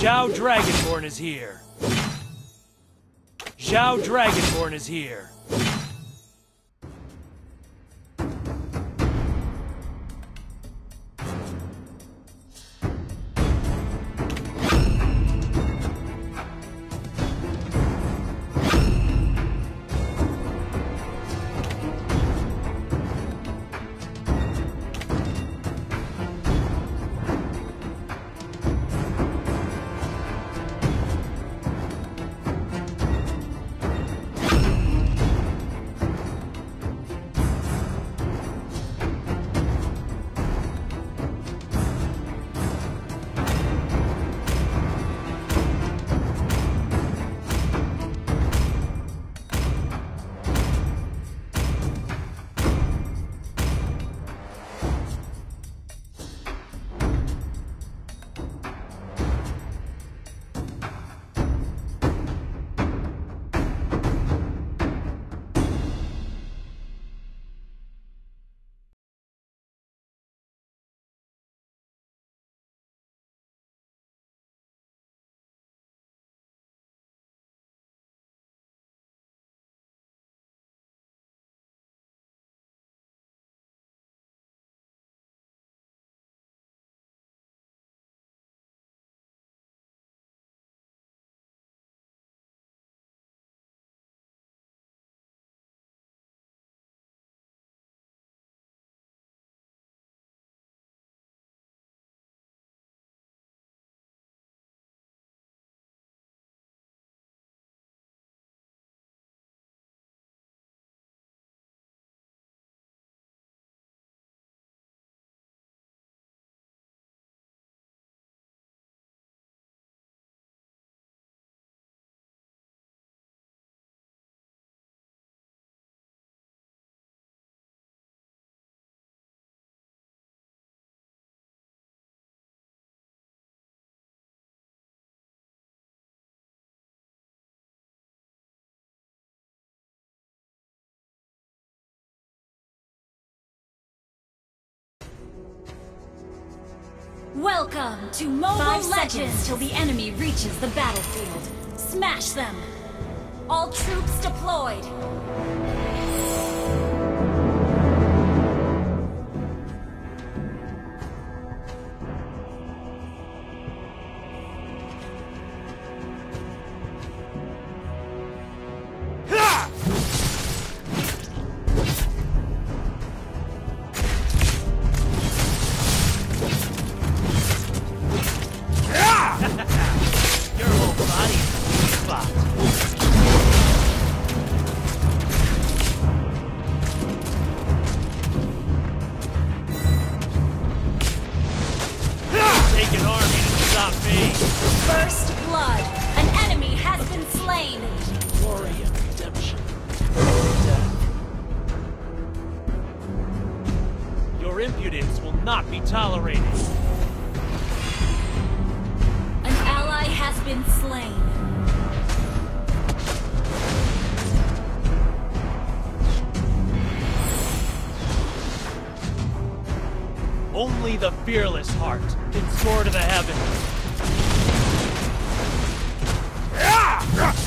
Zhao Dragonborn is here. Zhao Dragonborn is here. Welcome to Mobile Five Legends! seconds till the enemy reaches the battlefield. Smash them! All troops deployed! Impudence will not be tolerated. An ally has been slain. Only the fearless heart can soar to the heavens. Ah!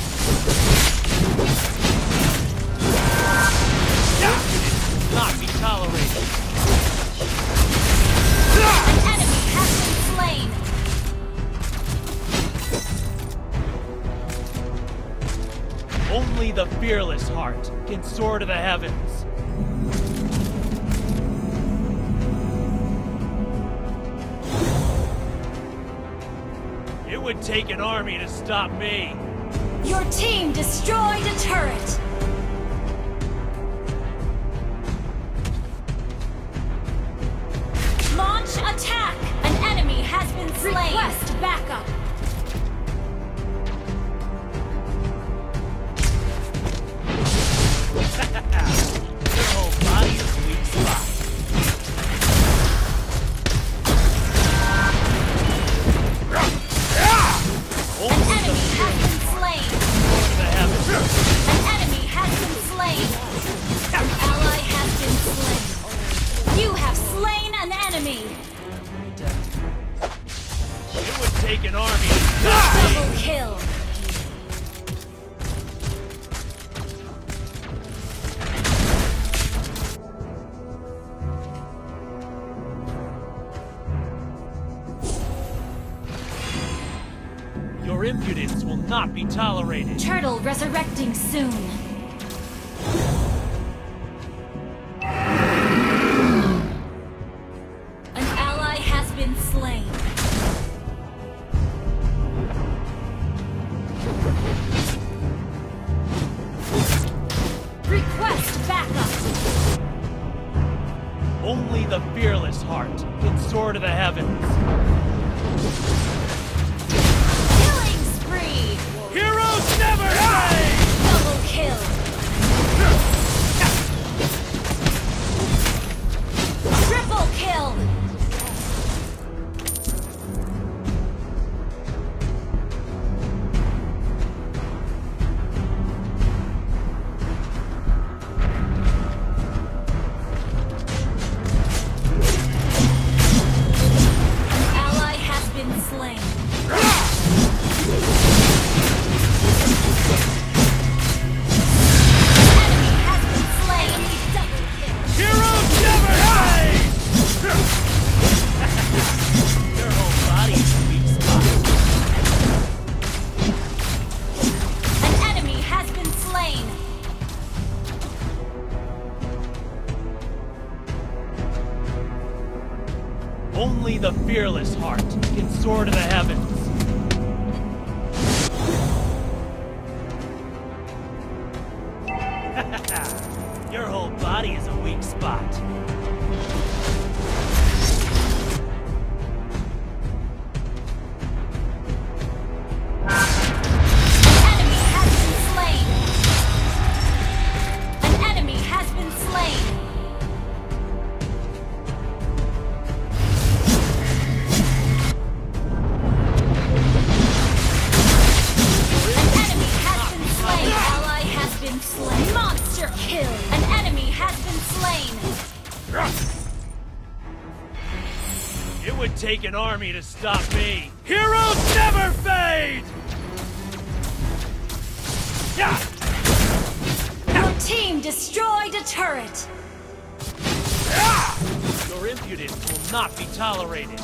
Fearless heart can soar to the heavens. It would take an army to stop me. Your team destroyed a turret! Your impudence will not be tolerated. Turtle resurrecting soon. An ally has been slain. Request backup. Only the fearless heart can soar to the heavens. Heroes never die! Double kill. Triple kill. Only the fearless heart can soar to the heavens. It would take an army to stop me. Heroes never fade! Yeah! Your team destroyed a turret. Your impudence will not be tolerated.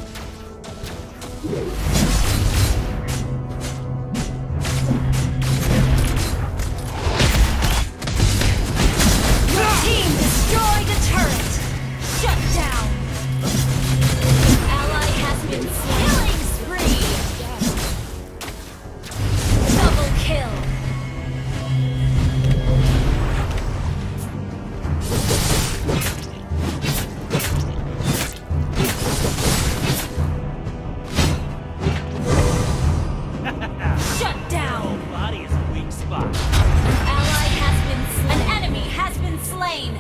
Slain.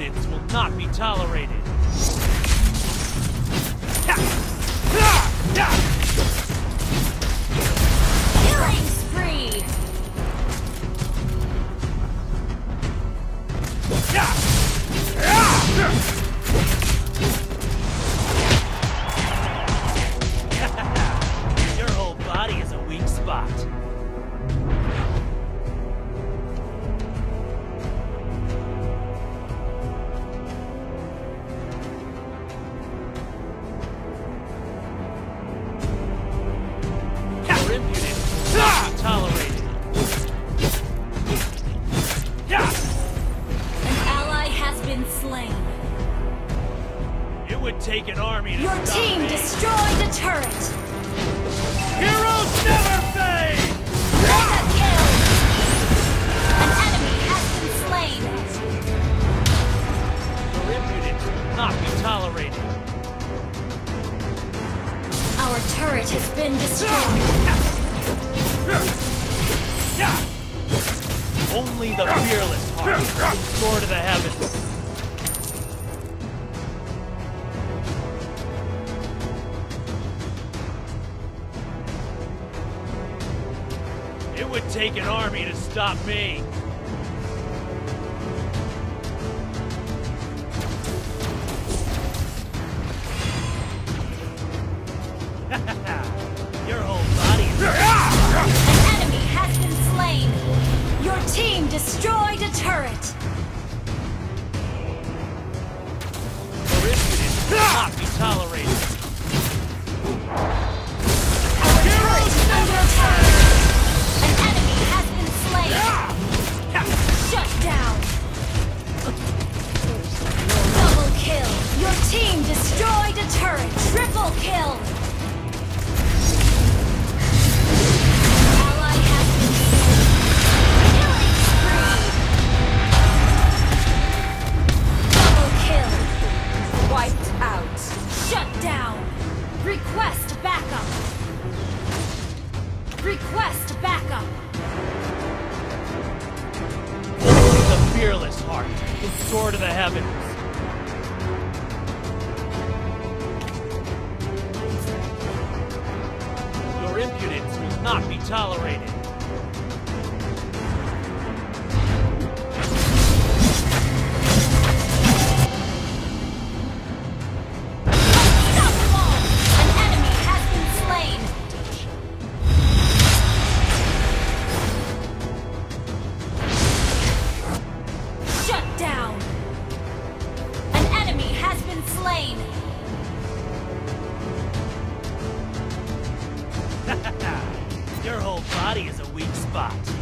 Impudence will not be tolerated. Killing spree. Your whole body is a weak spot. take an army Your team me. destroyed a turret! Heroes never fade! Mega kill! An enemy has been slain! Your impudence not be tolerated. Our turret has been destroyed. Only the fearless heart soar to the heavens. take an army to stop me. Your whole body is... An enemy has been slain! Your team destroyed a turret! The risk is not be tolerated. team destroyed a turret. Triple kill. not be tolerated. body is a weak spot.